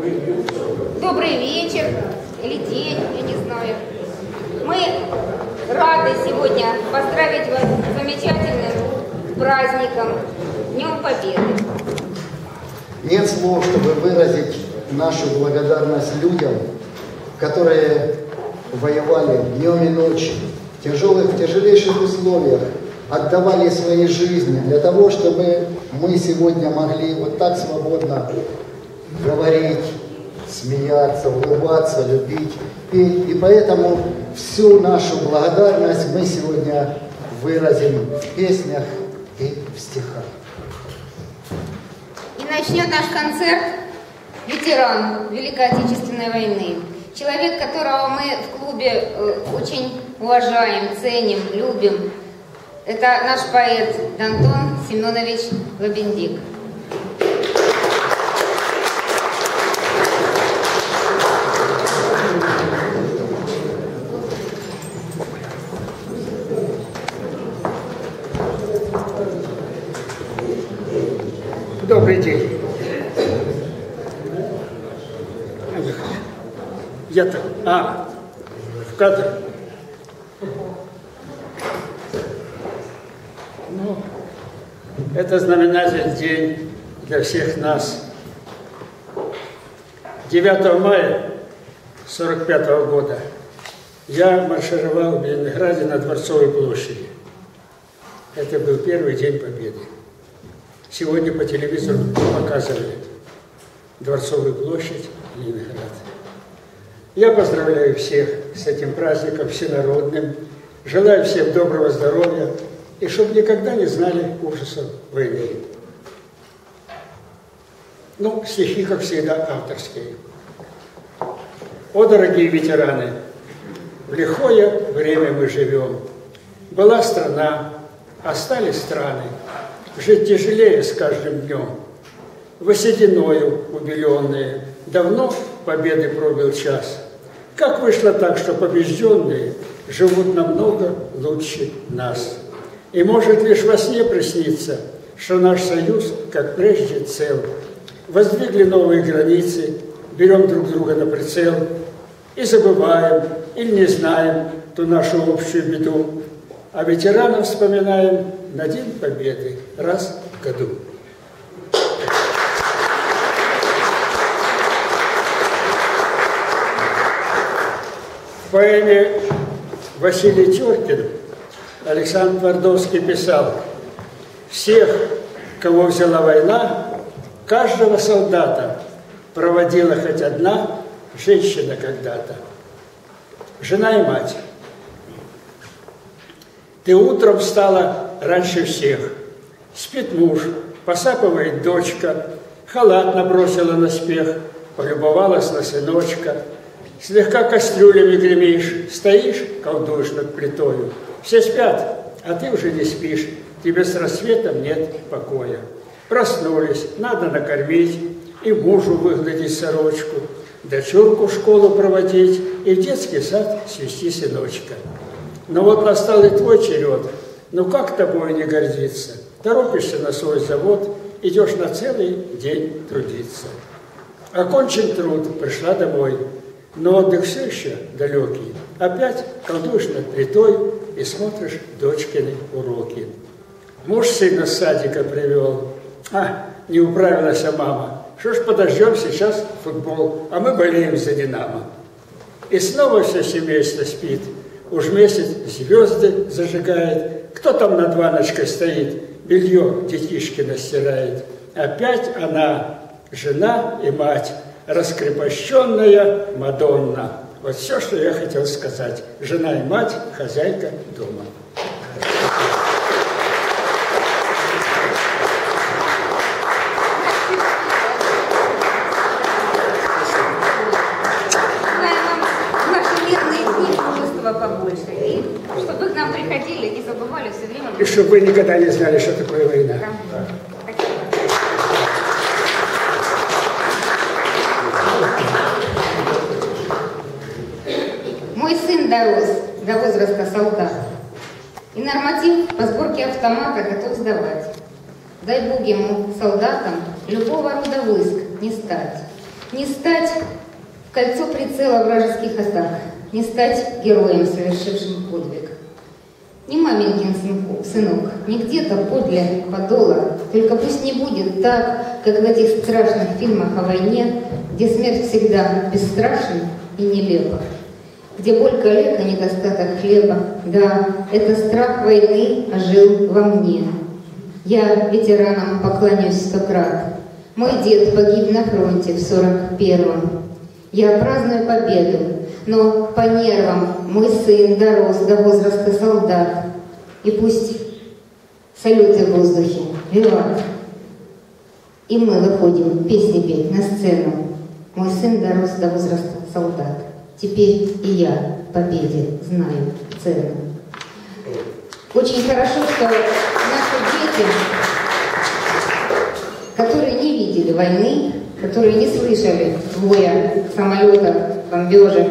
Добрый вечер или день, я не знаю. Мы рады сегодня поздравить вас с замечательным праздником, Днем Победы. Нет слов, чтобы выразить нашу благодарность людям, которые воевали днем и ночью, в тяжелых, в тяжелейших условиях, отдавали свои жизни для того, чтобы мы сегодня могли вот так свободно говорить, смеяться, улыбаться, любить, петь. И поэтому всю нашу благодарность мы сегодня выразим в песнях и в стихах. И начнет наш концерт ветеран Великой Отечественной войны. Человек, которого мы в клубе э, очень уважаем, ценим, любим. Это наш поэт Дантон Семенович Лабендик. Добрый день. Я-то... А, в кадре. Ну, это знаменательный день для всех нас. 9 мая 45 года я маршировал в Ленинграде на Дворцовой площади. Это был первый день Победы. Сегодня по телевизору показывали Дворцовую площадь, Ленинград. Я поздравляю всех с этим праздником всенародным, желаю всем доброго здоровья и чтобы никогда не знали ужасов войны. Ну, стихи, как всегда, авторские. О, дорогие ветераны, в лихое время мы живем. Была страна, остались страны, жить тяжелее с каждым днем. Восединою убеленные, давно победы пробил час. Как вышло так, что побежденные живут намного лучше нас? И может лишь во сне присниться, что наш союз, как прежде, цел. Воздвигли новые границы, берем друг друга на прицел и забываем или не знаем ту нашу общую беду. А ветеранов вспоминаем на День Победы раз в году. Поэме Василий Чуркин Александр Твардовский писал, «Всех, кого взяла война, каждого солдата проводила хоть одна женщина когда-то, жена и мать. Ты утром встала раньше всех, спит муж, посапывает дочка, халат набросила на спех, полюбовалась на сыночка – Слегка кастрюлями гремишь, стоишь, колдуешь над плитою. Все спят, а ты уже не спишь, тебе с рассветом нет покоя. Проснулись, надо накормить, и мужу выгладить сорочку, дочурку в школу проводить и в детский сад свести сыночка. Но вот настал и твой черед, ну как тобой не гордиться? Торопишься на свой завод, идешь на целый день трудиться. Окончен труд, пришла домой – но отдых все еще далекий. Опять колдуешь над плитой и смотришь дочкины уроки. Муж сына с садика привел. А, не управилась а мама. Что ж, подождем сейчас футбол, а мы болеем за «Динамо». И снова все семейство спит. Уж месяц звезды зажигает. Кто там над ваночкой стоит? Белье детишки стирает. Опять она, жена и мать, раскрепощенная Мадонна. Вот все, что я хотел сказать. Жена и мать, хозяйка дома. побольше. И чтобы к нам приходили и забывали все время. И чтобы вы никогда не знали, что такое война. Да. Возраста солдата. И норматив по сборке автомата готов сдавать. Дай Бог ему, солдатам, любого рода войск не стать. Не стать в кольцо прицела вражеских атак, не стать героем, совершившим подвиг. Не маменькин сынок, не где-то подле подола, только пусть не будет так, как в этих страшных фильмах о войне, где смерть всегда бесстрашна и нелепа, где боль коллег и недостаток хлеба. Да, это страх войны ожил во мне. Я ветеранам поклоняюсь сто крат. Мой дед погиб на фронте в сорок первом. Я праздную победу, но по нервам мой сын дорос до возраста солдат. И пусть салюты в воздухе, виват. И мы выходим песни петь на сцену. Мой сын дорос до возраста солдат. Теперь и я победе знаю цену. Очень хорошо, что наши дети, которые не видели войны, которые не слышали воя самолетов, бомбежек,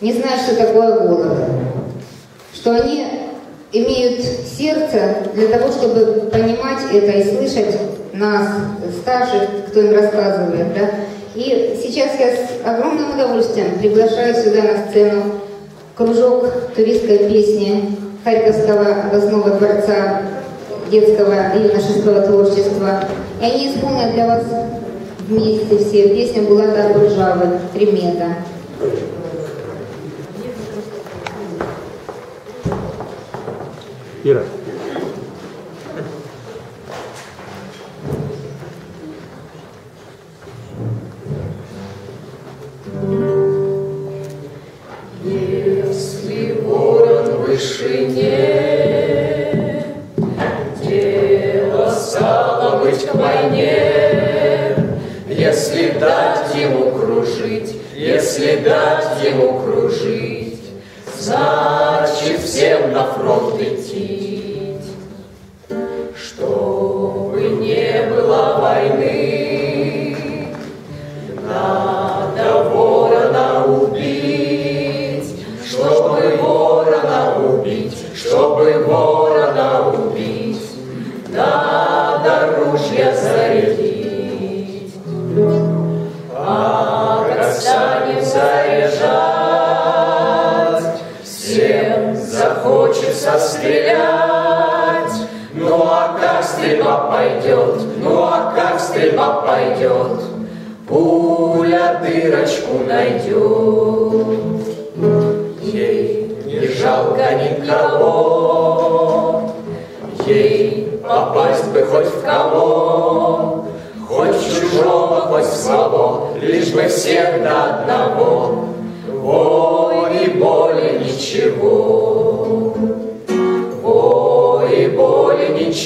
не знают, что такое голод, что они имеют сердце для того, чтобы понимать это и слышать нас, старших, кто им рассказывает, да. И сейчас я с огромным удовольствием приглашаю сюда на сцену кружок туристской песни Харьковского областного дворца детского и юношеского творчества. И они исполнят для вас вместе все песню Булата Буржавы «Примета». Ира. Если дать ему кружить, если дать ему кружить, значит всем на фронт идти. Чтобы не было войны, надо ворона убить, чтобы ворона убить, чтобы ворона убить, надо ружья зарядить. Стрелять. Ну а как стрельба пойдет, ну а как стрельба пойдет, пуля дырочку найдет. Ей не жалко никого, ей попасть бы хоть в кого, хоть в чужого, хоть в своего, лишь бы всех до одного.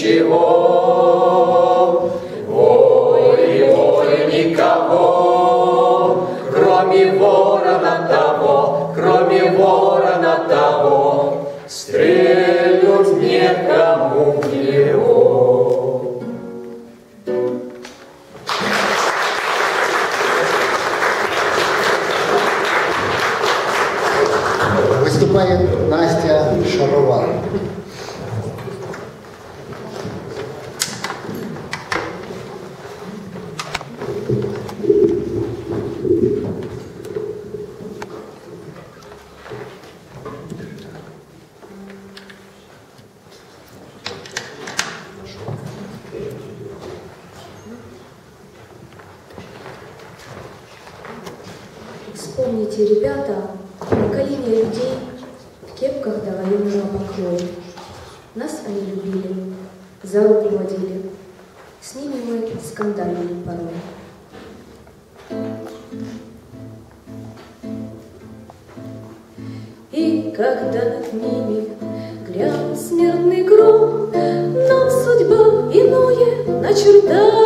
encheu в кепках до военного покроя. Нас они любили, за руку водили. С ними мы скандалили порой. И когда над ними грянул смертный гром, Нам судьба иное начертала.